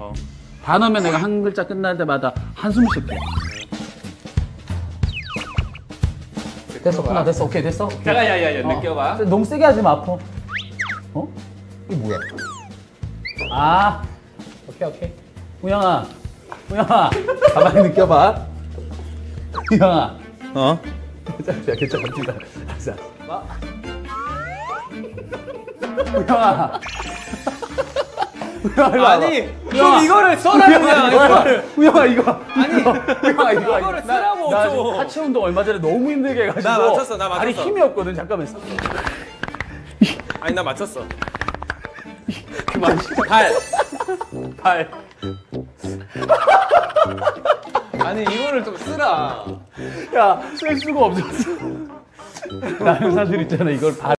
어. 다 넣으면 내가 한 글자 끝날 때마다 한숨 쉴게. 됐어, 끝나 됐어. 오케이, 됐어. 오케이. 잠깐 야야야 어. 느껴봐. 너무 세게 하지 마, 아파. 어? 이게 뭐야? 아, 오케이, 오케이. 우영아, 우영아, 가만히 느껴봐. 우영아. 어? 자, 괜찮아, 괜찮아. 자, 봐. 우영아. 아니. 좀 이거를 써라 그냥. 이거를. 우영아 이거 아니, 이거, 우영아 이거 이거를 나- 쓰라고, 나 좀. 지금 하체 운동 얼마 전에 너무 힘들게 해가지고 나 맞췄어, 나 맞췄어. 힘이 없거든 잠깐만 아니 나 맞췄어. 그만. 발. 발 아니 이거를 좀 쓰라. 야, 쓸 수가 없었어. 나는 사실 있잖아 이걸 발